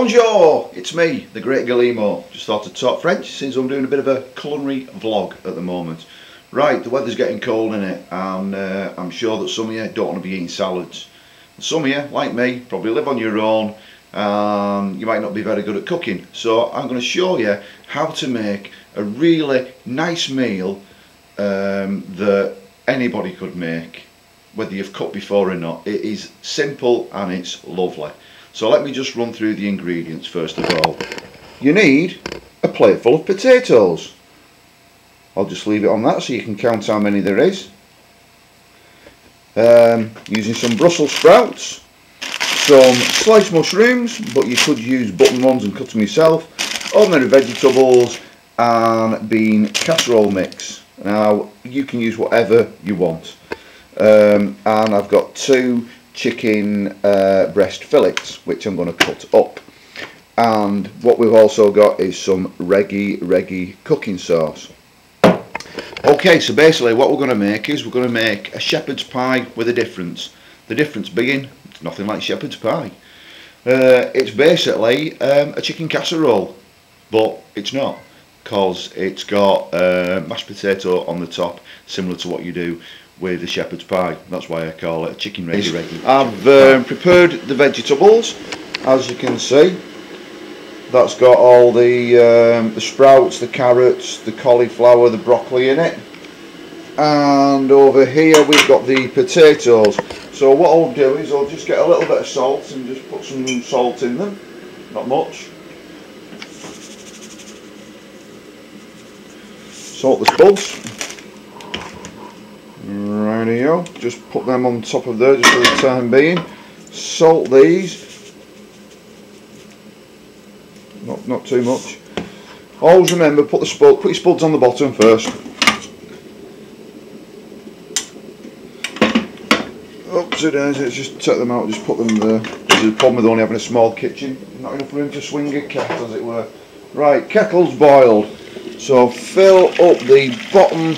Bonjour, it's me, the Great Galleymo. Just thought to talk French since I'm doing a bit of a culinary vlog at the moment. Right, the weather's getting cold in it, and uh, I'm sure that some of you don't want to be eating salads. Some of you, like me, probably live on your own, and you might not be very good at cooking. So I'm going to show you how to make a really nice meal um, that anybody could make, whether you've cooked before or not. It is simple and it's lovely. So let me just run through the ingredients first of all. You need a plateful of potatoes. I'll just leave it on that so you can count how many there is. Um, using some Brussels sprouts, some sliced mushrooms, but you could use button ones and cut them yourself, ordinary vegetables and bean casserole mix. Now you can use whatever you want. Um, and I've got two chicken uh, breast fillets which I'm going to cut up. And what we've also got is some Reggae Reggae cooking sauce. Okay so basically what we're going to make is we're going to make a shepherd's pie with a difference. The difference being it's nothing like shepherd's pie. Uh, it's basically um, a chicken casserole but it's not because it's got uh, mashed potato on the top similar to what you do with the shepherd's pie. That's why I call it a chicken Reggae Reggae. I've um, prepared the vegetables, as you can see. That's got all the um, the sprouts, the carrots, the cauliflower, the broccoli in it. And over here we've got the potatoes. So what I'll do is I'll just get a little bit of salt and just put some salt in them. Not much. Salt the spuds. Rightio, just put them on top of there just for the time being. Salt these. Not not too much. Always remember put the spud put your spuds on the bottom first. Upside down, just take them out, just put them there. This is the problem with only having a small kitchen. Not enough room to swing a cat as it were. Right, kettle's boiled. So fill up the bottom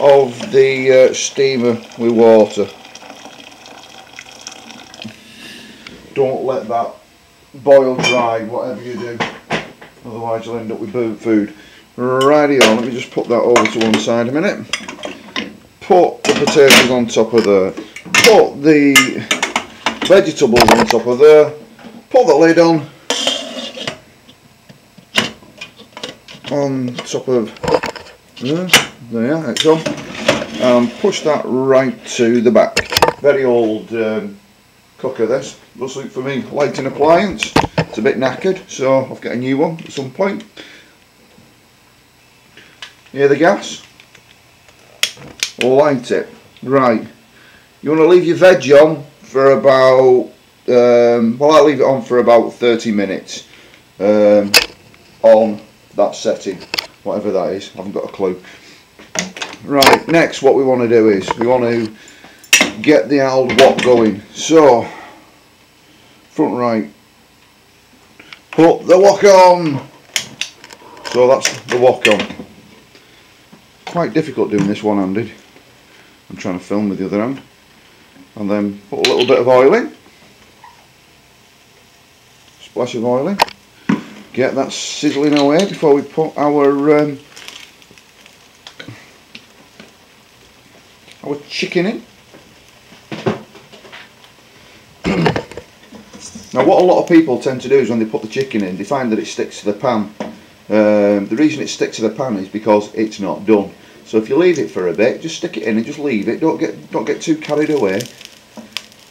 of the uh, steamer with water. Don't let that boil dry, whatever you do, otherwise you'll end up with burnt food. Righty on, let me just put that over to one side a minute. Put the potatoes on top of there. Put the vegetables on top of there. Put the lid on. On top of there there, it's on. Um, push that right to the back. Very old um, cooker this. Looks like for me lighting appliance. It's a bit knackered, so I'll get a new one at some point. Near the gas. Light it. Right. You want to leave your veg on for about, um, well I'll leave it on for about 30 minutes um, on that setting, whatever that is, I haven't got a clue. Right, next what we want to do is we want to get the old wok going. So, front right, put the wok on. So that's the wok on. Quite difficult doing this one-handed. I'm trying to film with the other hand. And then put a little bit of oil in. Splash of oil in. Get that sizzling away before we put our um, our chicken in. now what a lot of people tend to do is when they put the chicken in they find that it sticks to the pan. Um, the reason it sticks to the pan is because it's not done. So if you leave it for a bit, just stick it in and just leave it. Don't get don't get too carried away,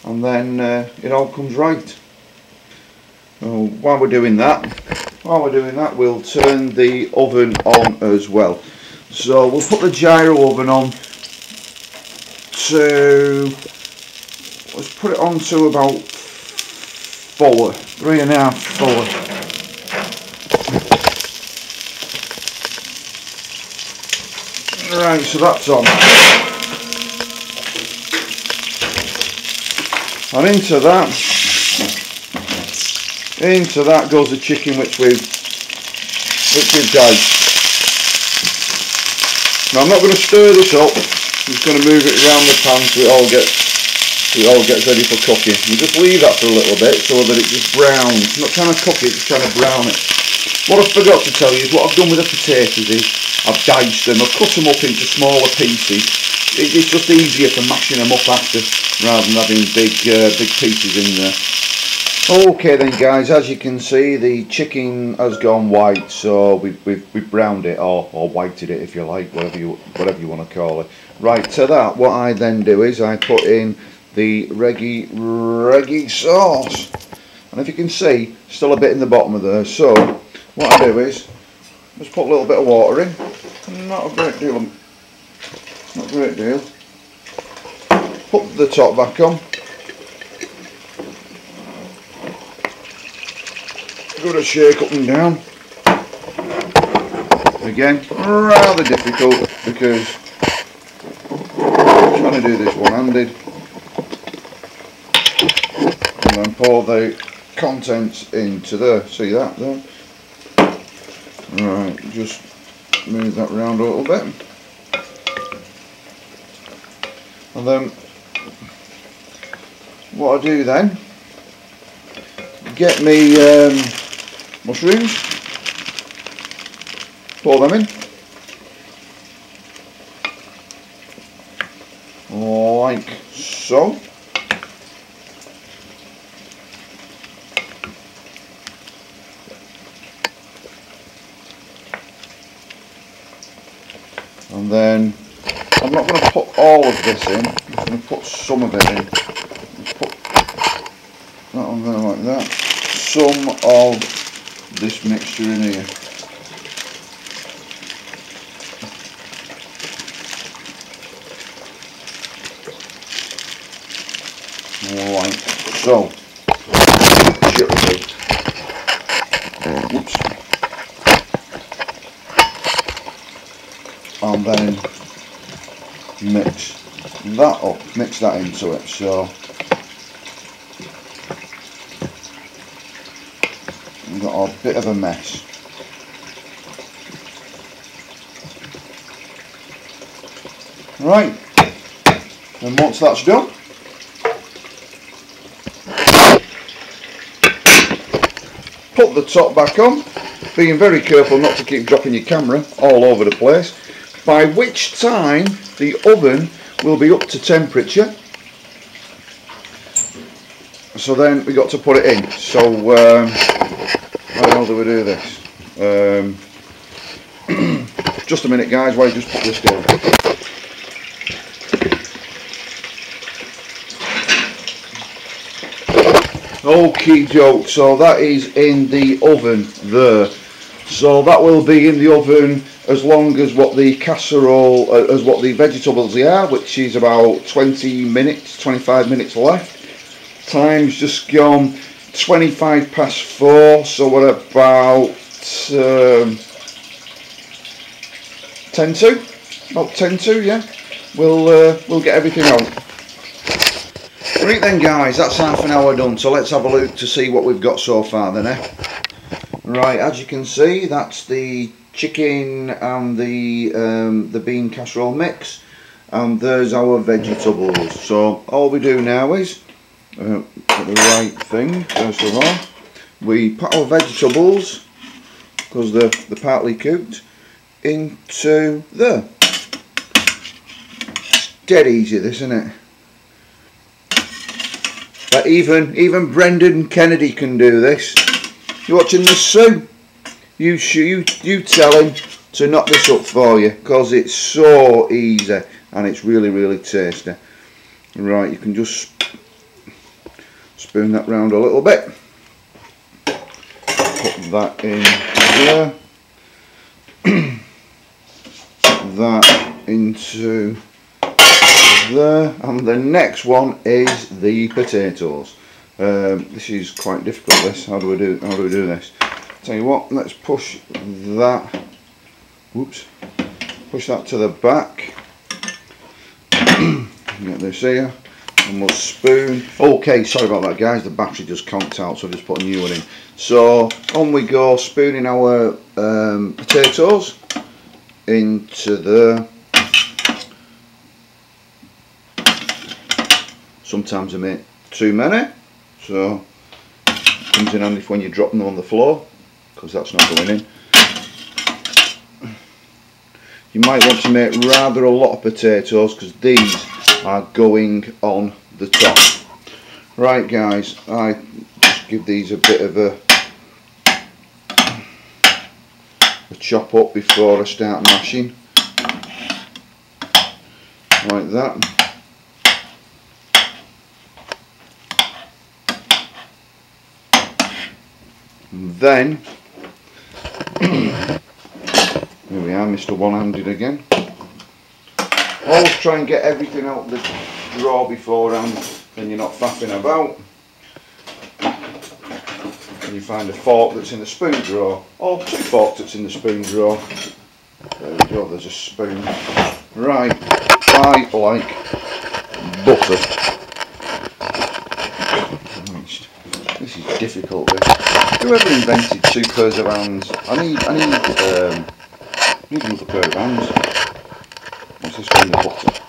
and then uh, it all comes right. While we're doing that, while we're doing that, we'll turn the oven on as well. So we'll put the gyro oven on to let's put it on to about four, three and a half, four. Right, so that's on. And into that, into that goes the chicken which we've which we've diced. Now I'm not going to stir this up just going to move it around the pan so it all gets it all gets ready for cooking. You just leave that for a little bit so that it just browns. I'm not trying to cook it, just trying to brown it. What I forgot to tell you is what I've done with the potatoes is I've diced them, I've cut them up into smaller pieces. It's just easier for mashing them up after rather than having big uh, big pieces in there. Okay then guys, as you can see the chicken has gone white so we've, we've, we've browned it or, or whited it if you like, whatever you, whatever you want to call it. Right, to that what I then do is I put in the Reggae Reggae sauce. And if you can see still a bit in the bottom of there so what I do is just put a little bit of water in. Not a great deal not a great deal. Put the top back on it a shake up and down. Again, rather difficult because I'm trying to do this one-handed. And then pour the contents into there. See that there? Right, just move that around a little bit. And then what I do then, get me um, mushrooms. Pour them in. Like so. And then I'm not going to put all of this in, I'm going to put some of it in. Put that on there like that. Some of this mixture in here. Alright, so, whoops, and then mix that up, mix that into it, so got a bit of a mess. Right, and once that's done, put the top back on, being very careful not to keep dropping your camera all over the place, by which time the oven will be up to temperature. So then we got to put it in. So um, how do we do this? Um, just a minute guys you just put this down. Okay joke, so that is in the oven there. So that will be in the oven as long as what the casserole, uh, as what the vegetables are, which is about 20 minutes, 25 minutes left. Time's just gone 25 past 4 so we're about um, 10 to about 10 to yeah. We'll uh, we'll get everything on right then guys that's half an hour done so let's have a look to see what we've got so far then eh? Right as you can see that's the chicken and the um, the bean casserole mix and there's our vegetables. So all we do now is uh, the right thing first of all. We put our vegetables, because they're, they're partly cooked, into there. It's dead easy this isn't it? But even even Brendan Kennedy can do this. You're watching the Sue. You you you tell him to knock this up for you because it's so easy and it's really really tasty. Right, you can just spoon that round a little bit. Put that in there that into there. And the next one is the potatoes. Um, this is quite difficult this. How do we do how do we do this? Tell you what let's push that whoops push that to the back. Get this here and we'll spoon. Okay sorry about that guys. The battery just conked out so I just put a new one in. So on we go spooning our um, potatoes into the sometimes I make too many so comes in handy when you drop them on the floor because that's not going in. You might want to make rather a lot of potatoes because these are going on the top. Right guys I just give these a bit of a, a chop up before I start mashing. Like that. And then here we are Mr. One-Handed again always try and get everything out the drawer beforehand then you're not faffing about. And you find a fork that's in the spoon drawer or two forks that's in the spoon drawer. There we go there's a spoon. Right I like butter. This is difficult. This. whoever invented two pairs of hands I need I need um, I need another pair of hands what's this one the butter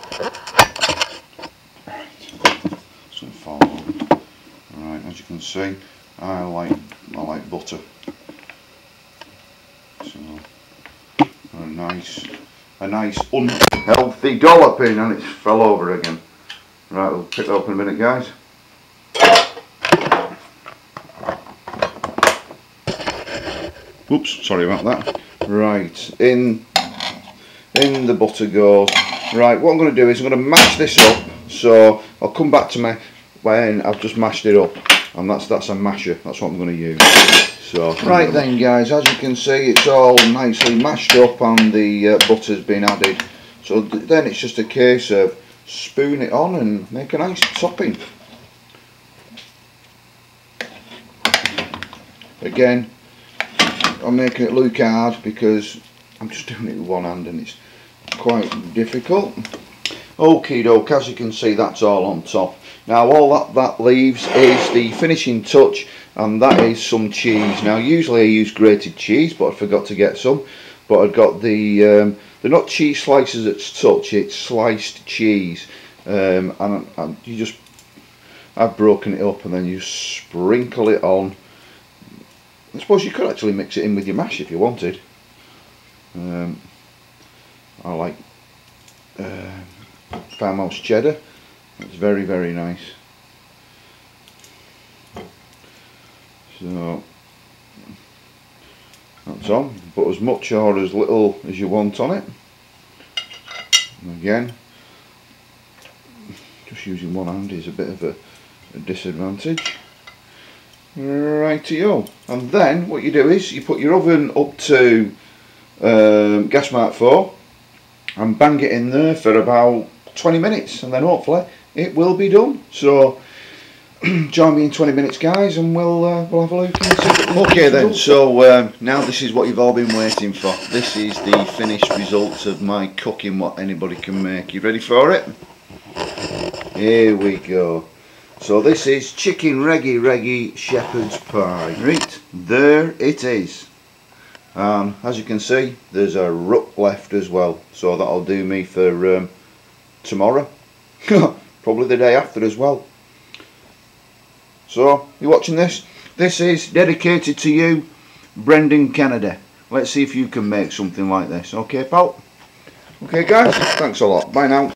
can see I like I like butter so a nice a nice unhealthy dolloping and it's fell over again right we'll pick it up in a minute guys Oops, sorry about that. Right, in in the butter goes. Right, what I'm going to do is I'm going to mash this up. So I'll come back to me when I've just mashed it up and that's that's a masher. That's what I'm going to use. So right then guys as you can see it's all nicely mashed up and the uh, butter's been added. So th then it's just a case of spoon it on and make a nice topping. Again I'm making it look hard because I'm just doing it with one hand and it's quite difficult. Okay doke as you can see that's all on top now all that, that leaves is the finishing touch and that is some cheese. Now usually I use grated cheese but I forgot to get some. But I've got the, um, they're not cheese slices that's touch, it's sliced cheese. Um, and, and you just, I've broken it up and then you sprinkle it on. I suppose you could actually mix it in with your mash if you wanted. Um, I like uh, farmhouse cheddar. It's very, very nice. So that's on. Put as much or as little as you want on it. And again, just using one hand is a bit of a, a disadvantage. Rightio. And then what you do is you put your oven up to um, gas mark 4 and bang it in there for about 20 minutes and then hopefully it will be done. So join me in 20 minutes guys and we'll uh, we'll have a look Okay then, so um, now this is what you've all been waiting for. This is the finished results of my cooking what anybody can make. You ready for it? Here we go. So this is chicken Reggae Reggae shepherd's pie. Right, there it is. Um, as you can see, there's a ruck left as well. So that'll do me for um, tomorrow. probably the day after as well. So, you're watching this? This is dedicated to you, Brendan Kennedy. Let's see if you can make something like this. Okay, pal? Okay, guys? Thanks a lot. Bye now.